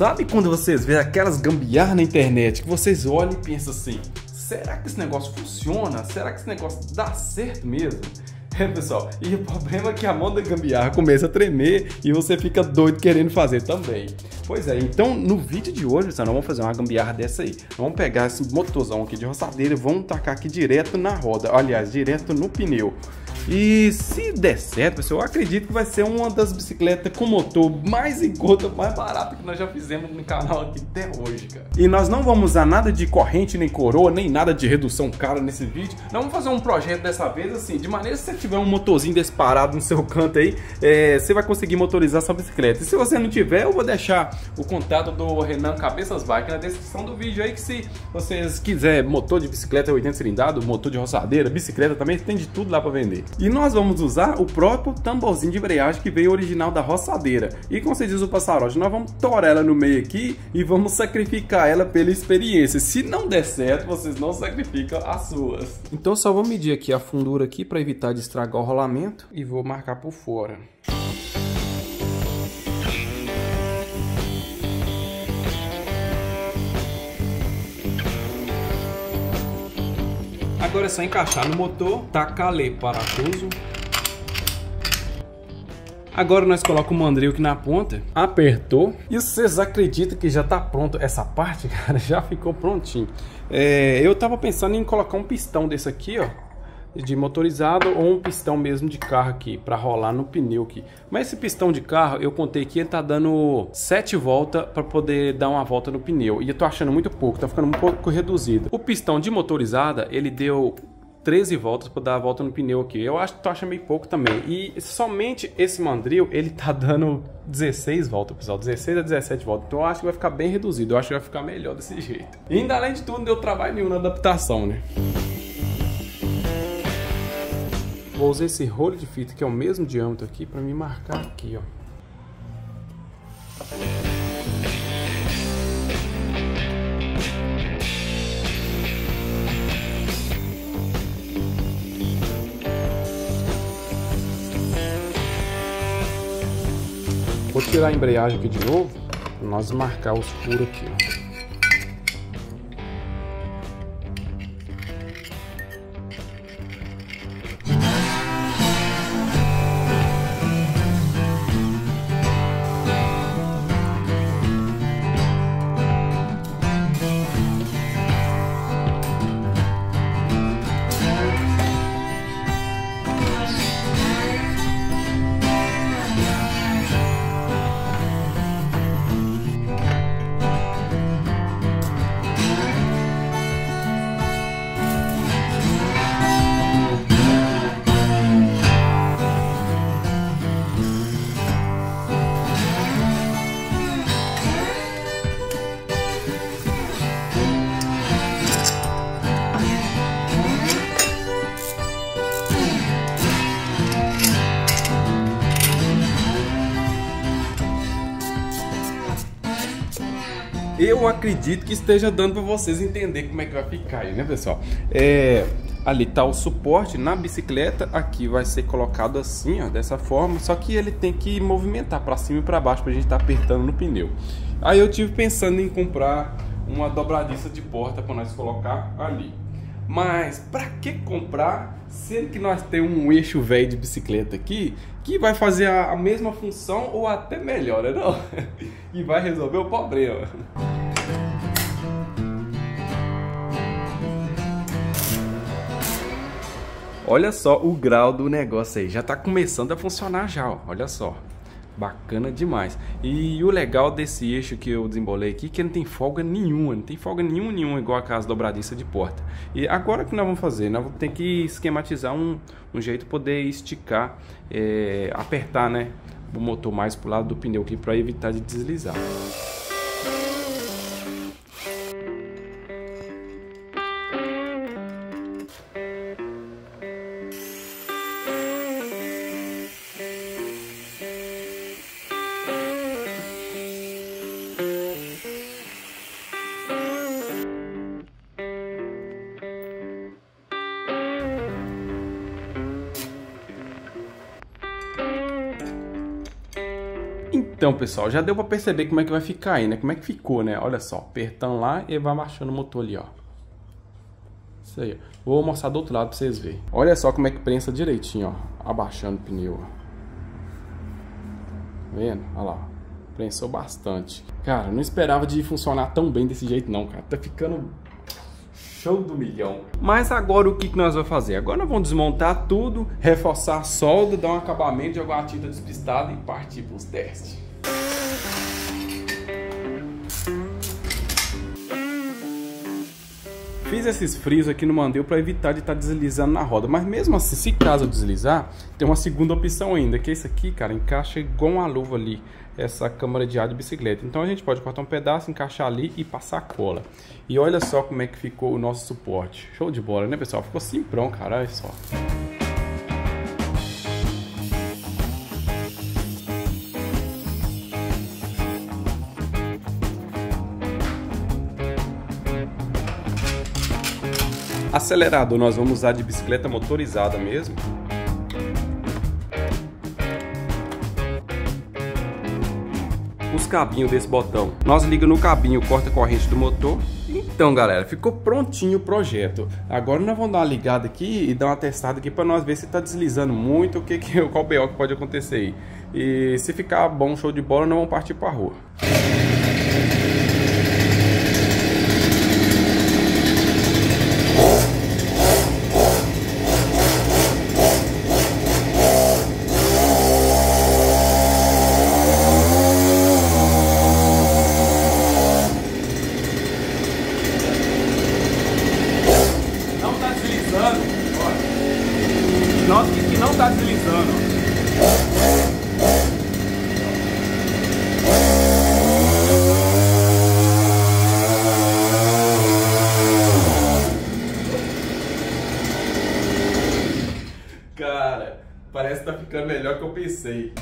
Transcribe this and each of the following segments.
Sabe quando vocês vêem aquelas gambiarras na internet que vocês olham e pensam assim: será que esse negócio funciona? Será que esse negócio dá certo mesmo? É, pessoal, e o problema é que a mão da gambiarra começa a tremer e você fica doido querendo fazer também. Pois é, então no vídeo de hoje, pessoal, nós vamos fazer uma gambiarra dessa aí. Nós vamos pegar esse motorzão aqui de roçadeira e vamos tacar aqui direto na roda, aliás, direto no pneu. E se der certo, pessoal, eu acredito que vai ser uma das bicicletas com motor mais em conta, mais barata que nós já fizemos no canal aqui até hoje, cara. E nós não vamos usar nada de corrente, nem coroa, nem nada de redução cara nesse vídeo. Nós vamos fazer um projeto dessa vez assim, de maneira que se você tiver um motorzinho desse parado no seu canto aí, é, você vai conseguir motorizar sua bicicleta. E se você não tiver, eu vou deixar o contato do Renan Cabeças Bike na descrição do vídeo aí, que se vocês quiser motor de bicicleta 80 cilindrado, motor de roçadeira, bicicleta também, tem de tudo lá para vender. E nós vamos usar o próprio tamborzinho de embreagem que veio original da roçadeira. E como você diz o passarote, nós vamos torar ela no meio aqui e vamos sacrificar ela pela experiência. Se não der certo, vocês não sacrificam as suas. Então só vou medir aqui a fundura aqui para evitar de estragar o rolamento e vou marcar por fora. Agora é só encaixar no motor, tacar ali parafuso. Agora nós colocamos o mandril aqui na ponta, apertou. E vocês acreditam que já está pronto essa parte, cara? Já ficou prontinho. É, eu tava pensando em colocar um pistão desse aqui, ó de motorizado ou um pistão mesmo de carro aqui para rolar no pneu aqui. Mas esse pistão de carro, eu contei que ele tá dando 7 voltas para poder dar uma volta no pneu. E eu tô achando muito pouco, tá ficando um pouco reduzido. O pistão de motorizada, ele deu 13 voltas para dar a volta no pneu aqui. Eu acho que tu acha meio pouco também. E somente esse mandril, ele tá dando 16 voltas, pessoal. 16 a 17 voltas. Então eu acho que vai ficar bem reduzido. Eu acho que vai ficar melhor desse jeito. E ainda além de tudo, não deu trabalho nenhum na adaptação, né? Vou usar esse rolo de fita que é o mesmo diâmetro aqui para me marcar aqui, ó. Vou tirar a embreagem aqui de novo, para nós marcar os furos aqui, ó. Eu acredito que esteja dando para vocês entender como é que vai ficar aí, né, pessoal? É, ali tá o suporte na bicicleta, aqui vai ser colocado assim, ó, dessa forma, só que ele tem que movimentar para cima e para baixo para a gente estar tá apertando no pneu. Aí eu tive pensando em comprar uma dobradiça de porta para nós colocar ali. Mas para que comprar, sendo que nós temos um eixo velho de bicicleta aqui, que vai fazer a, mesma função ou até melhor, né não? e vai resolver o problema. Olha só o grau do negócio aí, já está começando a funcionar já, ó. olha só. Bacana demais. E o legal desse eixo que eu desembolei aqui, que não tem folga nenhuma, não tem folga nenhuma, nenhuma, igual a casa dobradiça de porta. E agora o que nós vamos fazer? Nós vamos ter que esquematizar um, um jeito de poder esticar, é, apertar, né? O motor mais pro lado do pneu aqui para evitar de deslizar. Então, pessoal, já deu para perceber como é que vai ficar aí, né? Como é que ficou, né? Olha só, apertando lá e vai baixando o motor ali, ó. Isso aí. Vou mostrar do outro lado para vocês verem. Olha só como é que prensa direitinho, ó. Abaixando o pneu, ó. Tá vendo? Olha lá. Prensou bastante. Cara, não esperava de funcionar tão bem desse jeito não, cara. Tá ficando show do milhão. Mas agora o que, que nós vamos fazer? Agora nós vamos desmontar tudo, reforçar a solda, dar um acabamento, jogar uma tinta despistada e partir para os testes. Fiz esses frios aqui no mandeu para evitar de estar tá deslizando na roda. Mas mesmo assim, se caso deslizar, tem uma segunda opção ainda, que é esse aqui, cara, encaixa igual uma luva ali, essa câmara de ar de bicicleta. Então a gente pode cortar um pedaço, encaixar ali e passar cola. E olha só como é que ficou o nosso suporte. Show de bola, né, pessoal? Ficou simprão, cara, olha só. Acelerador nós vamos usar de bicicleta motorizada mesmo. Os cabinhos desse botão. Nós liga no cabinho, corta a corrente do motor. Então, galera, ficou prontinho o projeto. Agora nós vamos dar uma ligada aqui e dar uma testada aqui para nós ver se está deslizando muito, o que, que qual BO que pode acontecer aí. E se ficar bom, show de bola, nós vamos partir para a rua. Parece que tá ficando melhor que eu pensei.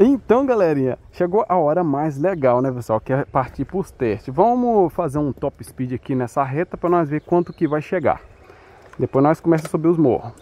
Então, galerinha, chegou a hora mais legal, né, pessoal? Que é partir para os testes. Vamos fazer um top speed aqui nessa reta para nós ver quanto que vai chegar. Depois nós começamos a subir os morros.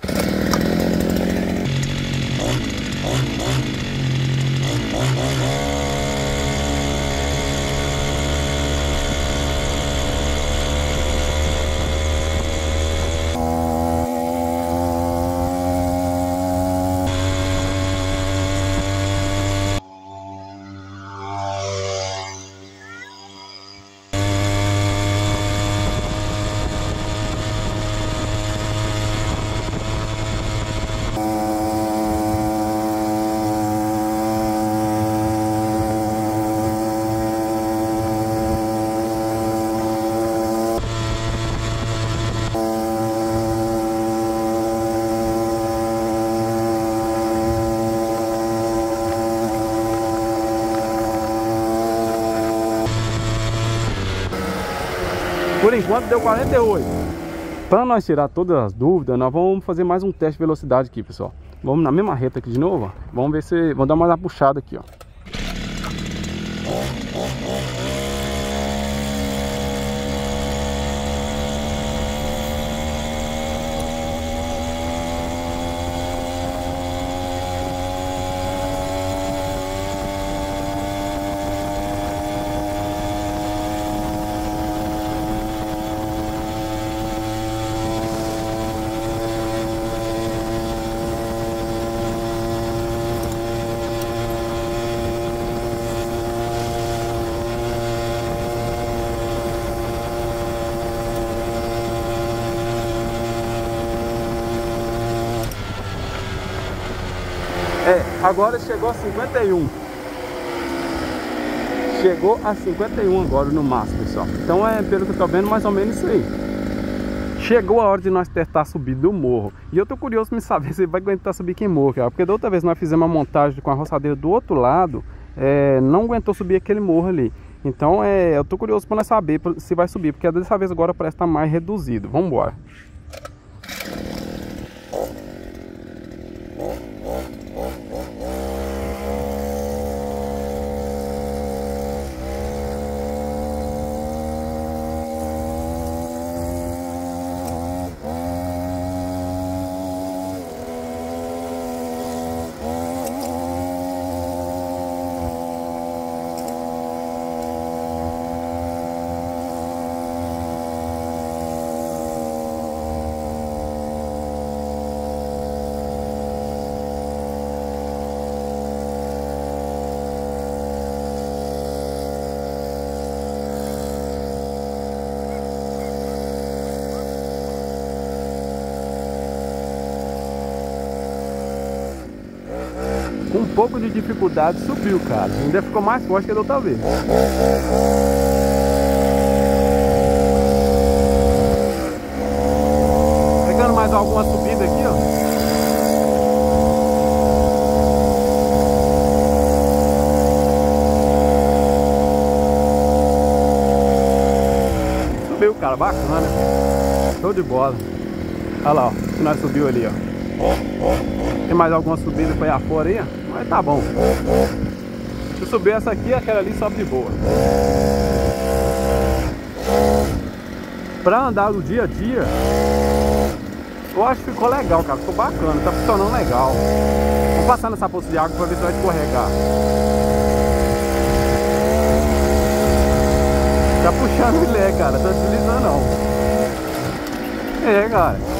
Por enquanto deu 48. Para nós tirar todas as dúvidas, nós vamos fazer mais um teste de velocidade aqui, pessoal. Vamos na mesma reta aqui de novo, ó. Vamos ver se... Vamos dar mais uma puxada aqui, ó. É, agora chegou a 51. Chegou a 51 agora no máximo, pessoal. Então é, pelo que eu tô vendo, mais ou menos isso aí. Chegou a hora de nós testar a subida do morro. E eu tô curioso para saber se vai aguentar subir aqui em morro, cara. Porque da outra vez nós fizemos uma montagem com a roçadeira do outro lado, é, não aguentou subir aquele morro ali. Então é, eu tô curioso para saber se vai subir, porque dessa vez agora parece estar tá mais reduzido. Vamos embora. com um pouco de dificuldade subiu, cara. Ainda ficou mais forte que da outra vez. Pegando mais alguma subida aqui, ó. Subiu, cara, bacana. Show de bola. Olha lá, ó, que nós subiu ali, ó. Tem mais alguma subida para ir afora aí? Mas tá bom. Se subir essa aqui, aquela ali sobe de boa. Pra andar no dia a dia, eu acho que ficou legal, cara. Ficou bacana, tá funcionando legal. Vou passar nessa poça de água pra ver se vai escorregar. Tá puxando o cara. Tá deslizando não. É, cara.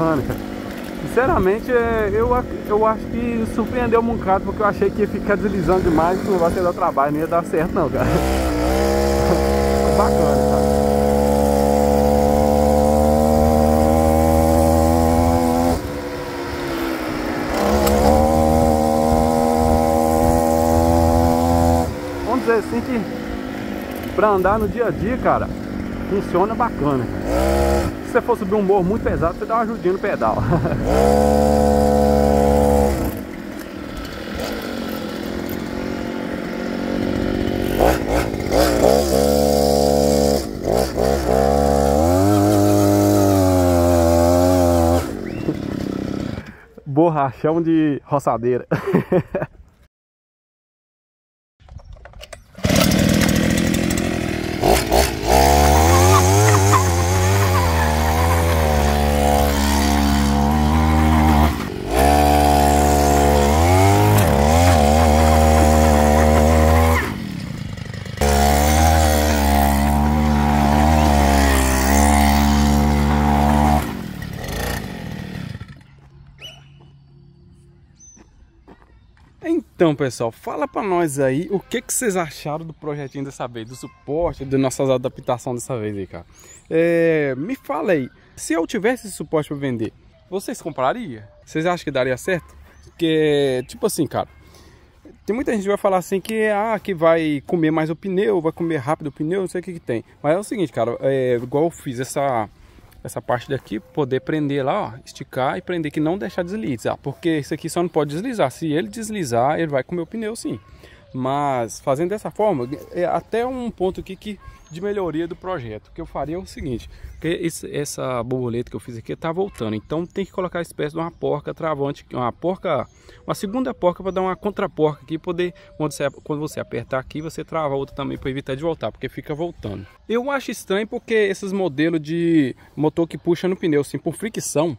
Cara. Sinceramente, é, eu, eu acho que surpreendeu um bocado, porque eu achei que ia ficar deslizando demais e o negócio ia dar trabalho, não ia dar certo não, cara. bacana, cara. Vamos dizer assim que pra andar no dia a dia, cara, funciona bacana. Se você for subir um morro muito pesado, você dá uma ajudinha no pedal. Borrachão de roçadeira. Então, pessoal, fala para nós aí o que, que vocês acharam do projetinho dessa vez, do suporte, de nossas adaptações dessa vez aí, cara. É, me fala aí, se eu tivesse esse suporte para vender, vocês comprariam? Vocês acham que daria certo? Porque, tipo assim, cara, tem muita gente que vai falar assim que, ah, que vai comer mais o pneu, vai comer rápido o pneu, não sei o que que tem. Mas é o seguinte, cara, é, igual eu fiz essa essa parte daqui, poder prender lá, ó, esticar e prender que não deixar deslizar, porque isso aqui só não pode deslizar. Se ele deslizar, ele vai comer o pneu sim. Mas fazendo dessa forma, é até um ponto aqui que de melhoria do projeto. O que eu faria é o seguinte, porque esse, essa borboleta que eu fiz aqui está voltando, então tem que colocar a espécie de uma porca travante, uma porca, uma segunda porca para dar uma contraporca aqui, poder, quando você, quando você apertar aqui, você trava outra também para evitar de voltar, porque fica voltando. Eu acho estranho porque esses modelos de motor que puxa no pneu, assim, por fricção,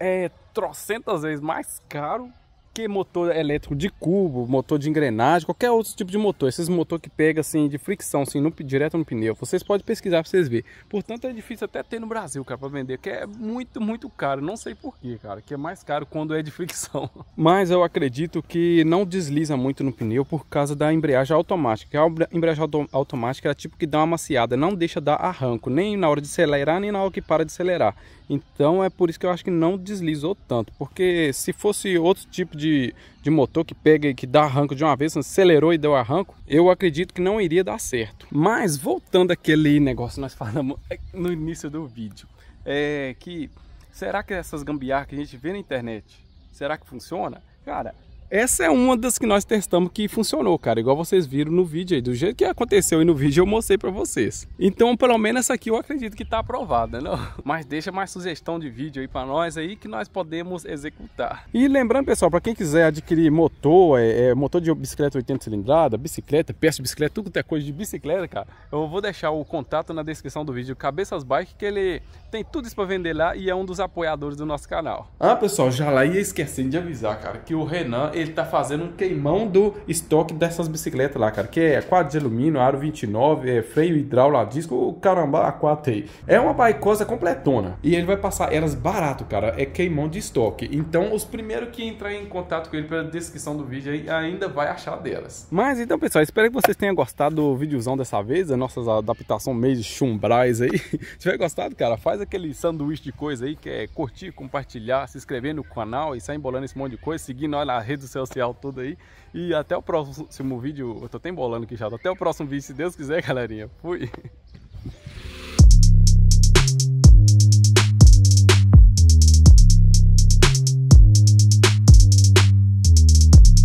é trocentas vezes mais caro que motor elétrico de cubo, motor de engrenagem, qualquer outro tipo de motor. Esses motor que pega assim de fricção, assim, no, direto no pneu. Vocês podem pesquisar para vocês verem. Portanto, é difícil até ter no Brasil, cara, para vender, que é muito, muito caro. Não sei porquê, cara, que é mais caro quando é de fricção. Mas eu acredito que não desliza muito no pneu por causa da embreagem automática. A embreagem auto automática é tipo que dá uma maciada, não deixa dar arranco, nem na hora de acelerar, nem na hora que para de acelerar. Então é por isso que eu acho que não deslizou tanto, porque se fosse outro tipo de, de motor que pega e que dá arranco de uma vez, acelerou e deu arranco, eu acredito que não iria dar certo. Mas voltando àquele negócio que nós falamos no início do vídeo, é que será que essas gambiarras que a gente vê na internet, será que funciona? Cara, essa é uma das que nós testamos que funcionou, cara. Igual vocês viram no vídeo aí. Do jeito que aconteceu aí no vídeo, eu mostrei pra vocês. Então, pelo menos essa aqui eu acredito que tá aprovada, não? Mas deixa mais sugestão de vídeo aí pra nós aí que nós podemos executar. E lembrando, pessoal, pra quem quiser adquirir motor, é, é motor de bicicleta 80 cilindrada, bicicleta, peça de bicicleta, tudo que é coisa de bicicleta, cara, eu vou deixar o contato na descrição do vídeo Cabeças Bike, que ele tem tudo isso pra vender lá e é um dos apoiadores do nosso canal. Ah, pessoal, já lá ia esquecendo de avisar, cara, que o Renan ele tá fazendo um queimão do estoque dessas bicicletas lá, cara. Que é quadro de alumínio, aro 29, é freio hidráulico, disco, caramba, a 4 aí. É uma baicosa completona. E ele vai passar elas barato, cara. É queimão de estoque. Então, os primeiros que entrar em contato com ele pela descrição do vídeo aí ainda vai achar delas. Mas então, pessoal, espero que vocês tenham gostado do videozão dessa vez, a nossa adaptação meio de chumbrais aí. Se tiver gostado, cara, faz aquele sanduíche de coisa aí, que é curtir, compartilhar, se inscrever no canal e sair embolando esse monte de coisa, seguir social céu todo aí. E até o próximo vídeo. Eu tô até embolando aqui já. Até o próximo vídeo, se Deus quiser, galerinha. Fui!